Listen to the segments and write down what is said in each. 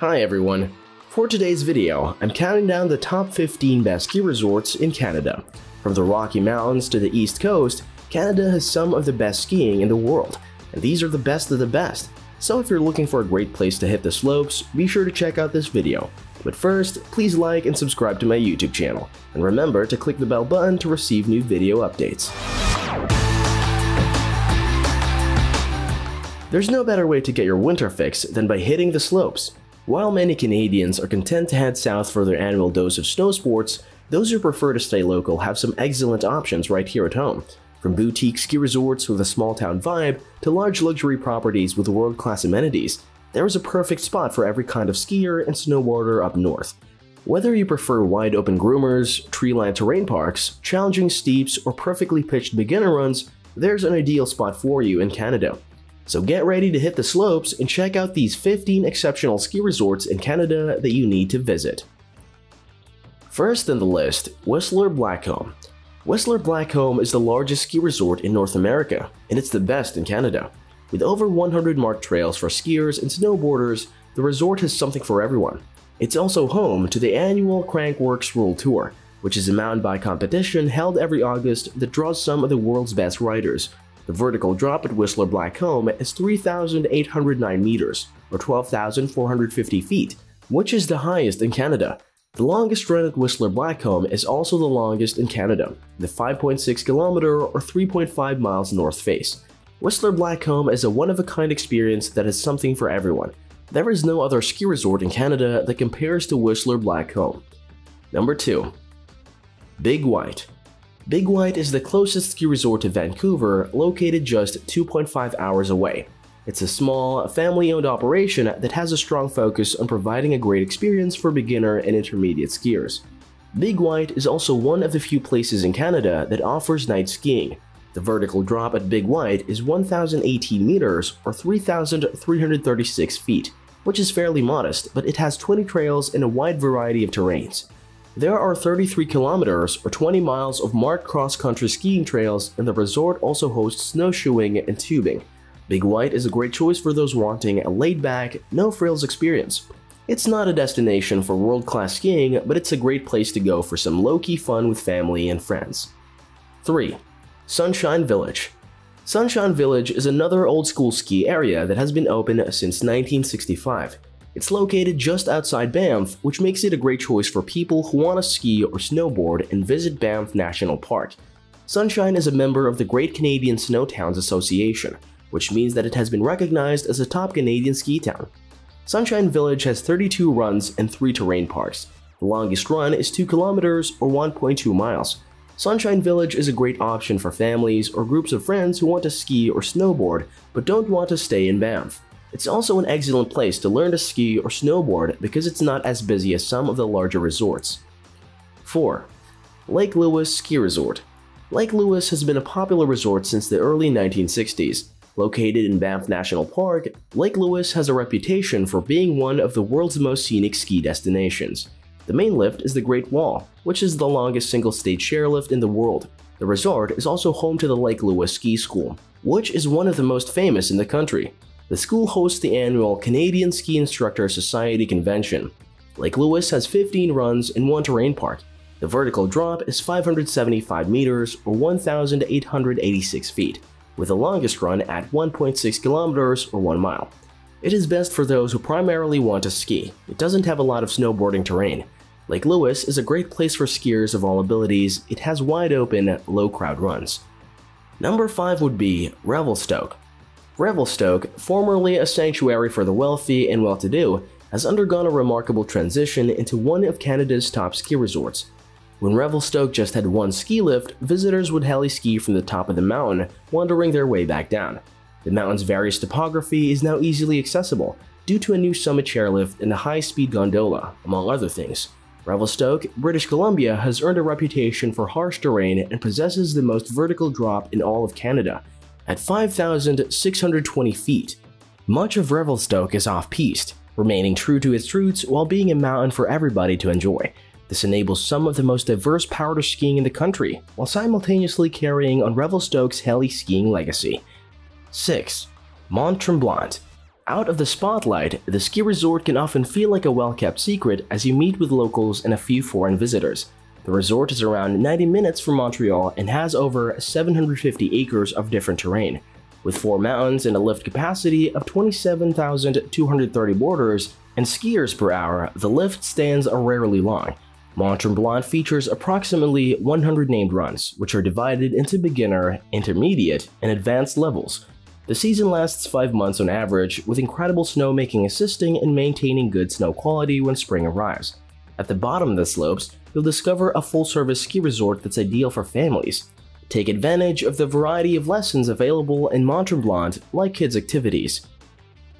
Hi everyone. For today's video, I'm counting down the top 15 best ski resorts in Canada. From the Rocky Mountains to the East Coast, Canada has some of the best skiing in the world, and these are the best of the best. So if you're looking for a great place to hit the slopes, be sure to check out this video. But first, please like and subscribe to my YouTube channel, and remember to click the bell button to receive new video updates. There's no better way to get your winter fix than by hitting the slopes. While many Canadians are content to head south for their annual dose of snow sports, those who prefer to stay local have some excellent options right here at home. From boutique ski resorts with a small town vibe to large luxury properties with world-class amenities, there is a perfect spot for every kind of skier and snowboarder up north. Whether you prefer wide open groomers, tree-lined terrain parks, challenging steeps, or perfectly pitched beginner runs, there's an ideal spot for you in Canada. So get ready to hit the slopes and check out these 15 exceptional ski resorts in Canada that you need to visit. First on the list, Whistler Blackcomb. Whistler Blackcomb is the largest ski resort in North America, and it's the best in Canada. With over 100 marked trails for skiers and snowboarders, the resort has something for everyone. It's also home to the annual Crankworx World Tour, which is a mountain bike competition held every August that draws some of the world's best riders, the vertical drop at Whistler Blackcomb is 3,809 meters, or 12,450 feet, which is the highest in Canada. The longest run at Whistler Blackcomb is also the longest in Canada, the 5.6 kilometer or 3.5 miles north face. Whistler Blackcomb is a one-of-a-kind experience that is something for everyone. There is no other ski resort in Canada that compares to Whistler Blackcomb. Number 2. Big White Big White is the closest ski resort to Vancouver, located just 2.5 hours away. It's a small, family-owned operation that has a strong focus on providing a great experience for beginner and intermediate skiers. Big White is also one of the few places in Canada that offers night skiing. The vertical drop at Big White is 1,018 meters or 3,336 feet, which is fairly modest, but it has 20 trails and a wide variety of terrains. There are 33 kilometers or 20 miles of marked cross-country skiing trails and the resort also hosts snowshoeing and tubing. Big White is a great choice for those wanting a laid-back, no-frills experience. It's not a destination for world-class skiing, but it's a great place to go for some low-key fun with family and friends. 3. Sunshine Village Sunshine Village is another old-school ski area that has been open since 1965. It's located just outside Banff, which makes it a great choice for people who want to ski or snowboard and visit Banff National Park. Sunshine is a member of the Great Canadian Snow Towns Association, which means that it has been recognized as a top Canadian ski town. Sunshine Village has 32 runs and 3 terrain parks. The longest run is 2 kilometers or 1.2 miles. Sunshine Village is a great option for families or groups of friends who want to ski or snowboard but don't want to stay in Banff. It's also an excellent place to learn to ski or snowboard because it's not as busy as some of the larger resorts. 4. Lake Louise Ski Resort Lake Louise has been a popular resort since the early 1960s. Located in Banff National Park, Lake Louise has a reputation for being one of the world's most scenic ski destinations. The main lift is the Great Wall, which is the longest single-stage chairlift in the world. The resort is also home to the Lake Louise Ski School, which is one of the most famous in the country. The school hosts the annual Canadian Ski Instructor Society Convention. Lake Louise has 15 runs in one terrain park. The vertical drop is 575 meters or 1,886 feet, with the longest run at 1.6 kilometers or 1 mile. It is best for those who primarily want to ski. It doesn't have a lot of snowboarding terrain. Lake Louise is a great place for skiers of all abilities. It has wide open, low crowd runs. Number 5 would be Revelstoke. Revelstoke, formerly a sanctuary for the wealthy and well-to-do, has undergone a remarkable transition into one of Canada's top ski resorts. When Revelstoke just had one ski lift, visitors would heli ski from the top of the mountain, wandering their way back down. The mountain's various topography is now easily accessible, due to a new summit chairlift and a high-speed gondola, among other things. Revelstoke, British Columbia has earned a reputation for harsh terrain and possesses the most vertical drop in all of Canada, at 5,620 feet. Much of Revelstoke is off-piste, remaining true to its roots while being a mountain for everybody to enjoy. This enables some of the most diverse powder skiing in the country, while simultaneously carrying on Revelstoke's heli skiing legacy. 6. Mont Tremblant Out of the spotlight, the ski resort can often feel like a well-kept secret as you meet with locals and a few foreign visitors. The resort is around 90 minutes from Montreal and has over 750 acres of different terrain. With four mountains and a lift capacity of 27,230 boarders and skiers per hour, the lift stands are rarely long. Mont Tremblant features approximately 100 named runs, which are divided into beginner, intermediate, and advanced levels. The season lasts 5 months on average, with incredible snowmaking assisting in maintaining good snow quality when spring arrives. At the bottom of the slopes, you'll discover a full-service ski resort that's ideal for families. Take advantage of the variety of lessons available in Mont Tremblant like kids' activities.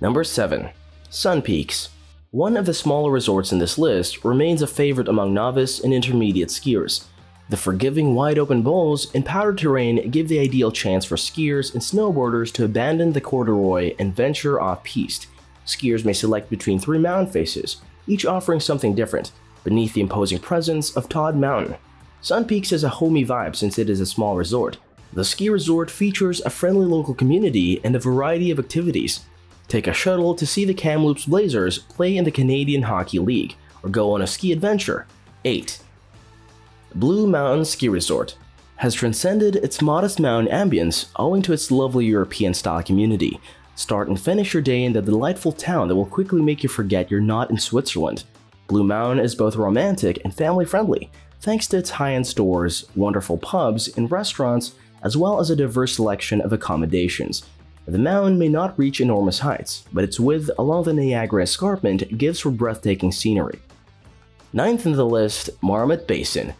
Number 7. Sun Peaks One of the smaller resorts in this list remains a favorite among novice and intermediate skiers. The forgiving wide-open bowls and powder terrain give the ideal chance for skiers and snowboarders to abandon the corduroy and venture off-piste. Skiers may select between three mountain faces, each offering something different, beneath the imposing presence of Todd Mountain. Sun Peaks has a homey vibe since it is a small resort. The ski resort features a friendly local community and a variety of activities. Take a shuttle to see the Kamloops Blazers play in the Canadian Hockey League, or go on a ski adventure. 8. Blue Mountain Ski Resort has transcended its modest mountain ambience owing to its lovely European-style community. Start and finish your day in the delightful town that will quickly make you forget you're not in Switzerland. Blue Mountain is both romantic and family-friendly, thanks to its high-end stores, wonderful pubs and restaurants, as well as a diverse selection of accommodations. The mountain may not reach enormous heights, but its width along the Niagara Escarpment gives for breathtaking scenery. Ninth in the list, Marmot Basin.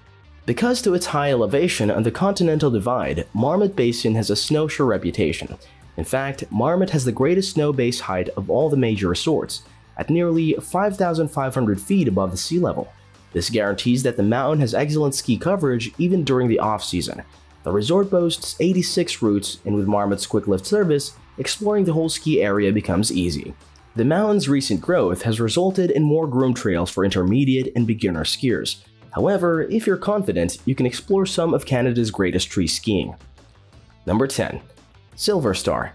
Because to its high elevation on the Continental Divide, Marmot Basin has a snowshoe reputation. In fact, Marmot has the greatest snow base height of all the major resorts, at nearly 5,500 feet above the sea level. This guarantees that the mountain has excellent ski coverage even during the off-season. The resort boasts 86 routes, and with Marmot's quick lift service, exploring the whole ski area becomes easy. The mountain's recent growth has resulted in more groomed trails for intermediate and beginner skiers, However, if you're confident, you can explore some of Canada's greatest tree skiing. Number 10. Silver Star.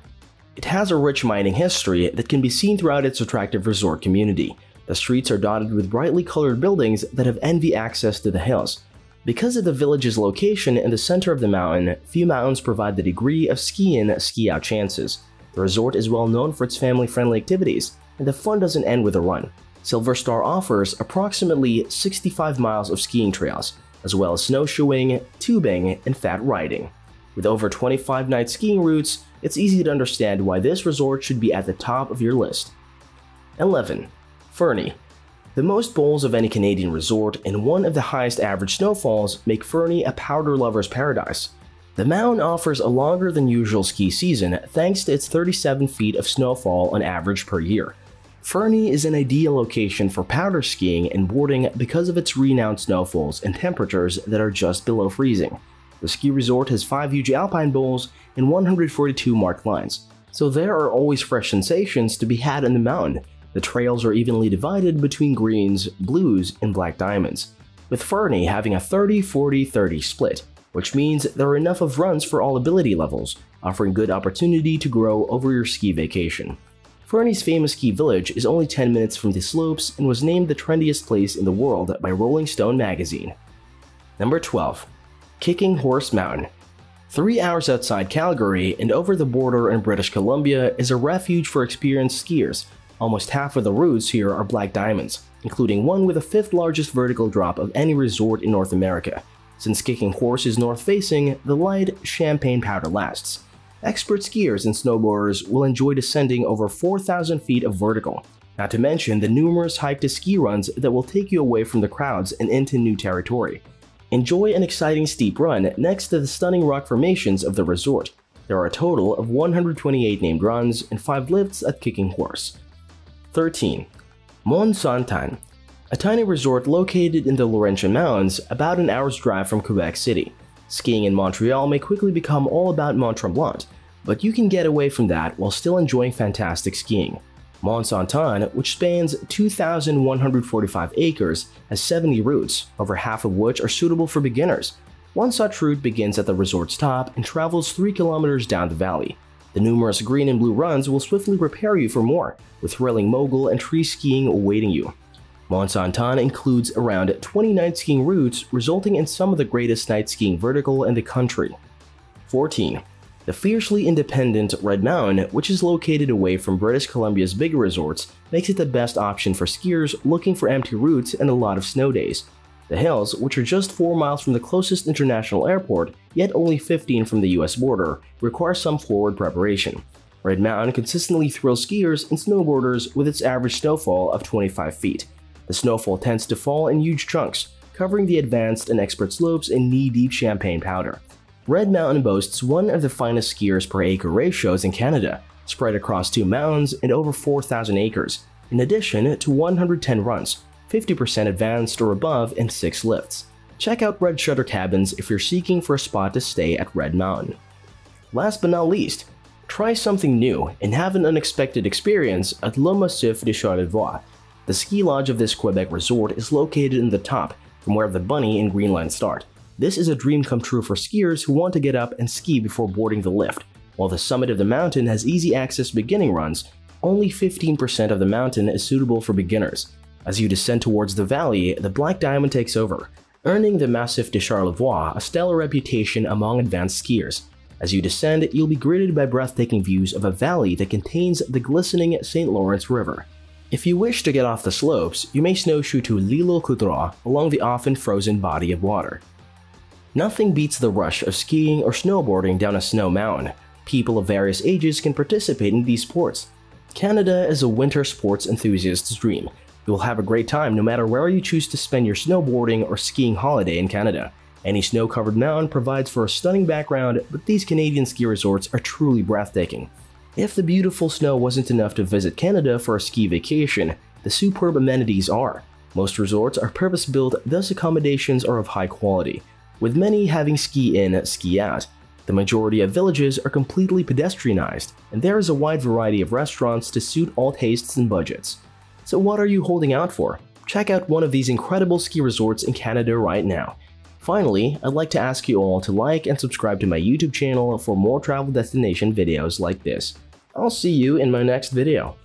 It has a rich mining history that can be seen throughout its attractive resort community. The streets are dotted with brightly colored buildings that have envy access to the hills. Because of the village's location in the center of the mountain, few mountains provide the degree of ski-in, ski-out chances. The resort is well known for its family-friendly activities, and the fun doesn't end with a run. Silver Star offers approximately 65 miles of skiing trails, as well as snowshoeing, tubing, and fat riding. With over 25 night skiing routes, it's easy to understand why this resort should be at the top of your list. 11. Fernie. The most bowls of any Canadian resort and one of the highest average snowfalls make Fernie a powder lover's paradise. The mountain offers a longer than usual ski season thanks to its 37 feet of snowfall on average per year, Fernie is an ideal location for powder skiing and boarding because of its renowned snowfalls and temperatures that are just below freezing. The ski resort has 5 huge alpine bowls and 142 marked lines, so there are always fresh sensations to be had in the mountain. The trails are evenly divided between greens, blues, and black diamonds, with Fernie having a 30-40-30 split, which means there are enough of runs for all ability levels, offering good opportunity to grow over your ski vacation. Fernie's famous ski village is only 10 minutes from the slopes and was named the trendiest place in the world by Rolling Stone magazine. Number 12. Kicking Horse Mountain Three hours outside Calgary and over the border in British Columbia is a refuge for experienced skiers. Almost half of the routes here are black diamonds, including one with the fifth largest vertical drop of any resort in North America. Since Kicking Horse is north-facing, the light champagne powder lasts. Expert skiers and snowboarders will enjoy descending over 4,000 feet of vertical, not to mention the numerous hike to ski runs that will take you away from the crowds and into new territory. Enjoy an exciting steep run next to the stunning rock formations of the resort. There are a total of 128 named runs and 5 lifts at Kicking Horse. 13. Mont Sainte-Anne, a tiny resort located in the Laurentian Mountains about an hour's drive from Quebec City. Skiing in Montreal may quickly become all about Mont Tremblant, but you can get away from that while still enjoying fantastic skiing. Mont Sainte-Anne, which spans 2,145 acres, has 70 routes, over half of which are suitable for beginners. One such route begins at the resort's top and travels 3 kilometers down the valley. The numerous green and blue runs will swiftly prepare you for more, with thrilling mogul and tree skiing awaiting you. Mont Sainte-Anne includes around 20 night skiing routes, resulting in some of the greatest night skiing vertical in the country. 14. The fiercely independent Red Mountain, which is located away from British Columbia's bigger resorts, makes it the best option for skiers looking for empty routes and a lot of snow days. The hills, which are just 4 miles from the closest international airport, yet only 15 from the US border, require some forward preparation. Red Mountain consistently thrills skiers and snowboarders with its average snowfall of 25 feet. The snowfall tends to fall in huge chunks, covering the advanced and expert slopes in knee-deep champagne powder. Red Mountain boasts one of the finest skiers per acre ratios in Canada, spread across two mountains and over 4,000 acres, in addition to 110 runs, 50% advanced or above, and 6 lifts. Check out Red Shutter Cabins if you're seeking for a spot to stay at Red Mountain. Last but not least, try something new and have an unexpected experience at Le Massif de Charlevoix. The ski lodge of this Quebec resort is located in the top, from where the Bunny and Greenland start. This is a dream come true for skiers who want to get up and ski before boarding the lift. While the summit of the mountain has easy access beginning runs, only 15% of the mountain is suitable for beginners. As you descend towards the valley, the Black Diamond takes over, earning the Massif de Charlevoix a stellar reputation among advanced skiers. As you descend, you'll be greeted by breathtaking views of a valley that contains the glistening St. Lawrence River. If you wish to get off the slopes, you may snowshoe to L'Île aux along the often frozen body of water. Nothing beats the rush of skiing or snowboarding down a snow mountain. People of various ages can participate in these sports. Canada is a winter sports enthusiast's dream, you will have a great time no matter where you choose to spend your snowboarding or skiing holiday in Canada. Any snow-covered mountain provides for a stunning background, but these Canadian ski resorts are truly breathtaking. If the beautiful snow wasn't enough to visit Canada for a ski vacation, the superb amenities are. Most resorts are purpose-built, thus accommodations are of high quality, with many having ski in, ski out. The majority of villages are completely pedestrianized, and there is a wide variety of restaurants to suit all tastes and budgets. So what are you holding out for? Check out one of these incredible ski resorts in Canada right now. Finally, I'd like to ask you all to like and subscribe to my YouTube channel for more travel destination videos like this. I'll see you in my next video.